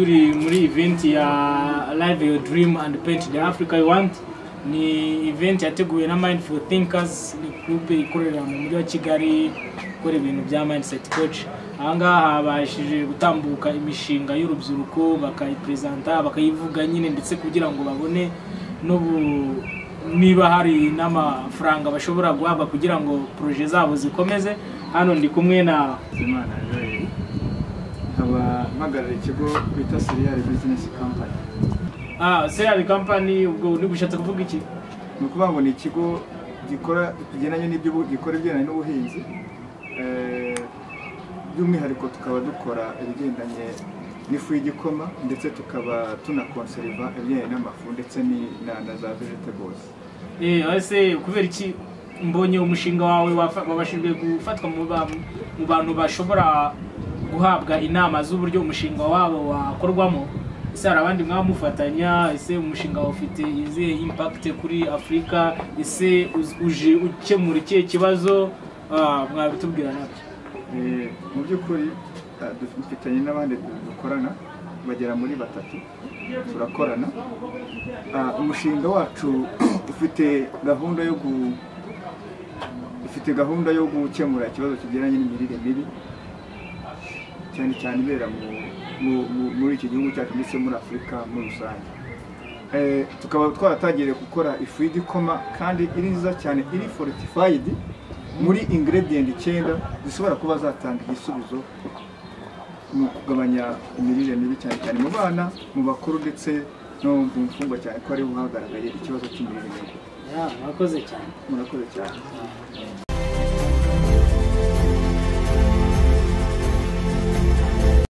turi muri event ya live your dream and paint the africa you want. Ni event yateguwe na mindful thinkers ni groupe ikorera mu mujyi wa kigali ikora ibintu bya mindset coach. Ahangaha habashije gutambuka imishinga y'urubyiruko bakayipresenta bakayivuga nyine ndetse kugira ngo babone n'ubu niba hari n'amafaranga bashobora guhabwa kugira ngo proje zabo zikomeze. Hano ndi kumwe na mpagarariye ikigo bita Serial Business Company. Ah serial company ubwo ni gushatse kuvuga iki? Ni ukuvuga ngo ni ikigo gikora kigendanye n'ibyo gikora ibigendanye n'ubuhinzi Eh, by'umwihariko tukaba dukora ibigendanye n'ifu y'igikoma ndetse tukaba tunakonseriva ibigendanye n'amafu ndetse ni- na za vegetables. Eh ese kubera iki mbonye umushinga wawe wabashijwe gufatwa mu bantu bashobora guhabwa inama z'uburyo umushinga wabo wakorwamo. Ese hari abandi mwaba mufatanya ese umushinga ufite izihe impact kuri afurika ese uje ukemura ikihe kibazo? Ah, mwabitubwira na byo. Eh, mu by'ukuri ah, dufitanye n'abandi du- dukorana bagera muri batatu turakorana. Ah, umushinga wacu ufite gahunda yo gu ufite gahunda yo gukemura ikibazo kigendanye n'imirire mibi. Cyane cyane ibera mu- mu- mu- muri iki gihugu cyacu ndetse muri afurika muri rusange. Eh, tukaba twaratangiriye gukora ifu y'igikoma kandi iri nziza cyane iri fortified muri ingredient icyenda zishobora kuba zatanga igisubizo mu kugabanya imirire mibi cyane cyane mu bana mu bakuru ndetse no mu mfungwa cyane ko ariho hagaragaye ikibazo cy'imirire mibi. Ya, mwakoze cyane. Murakoze cyane.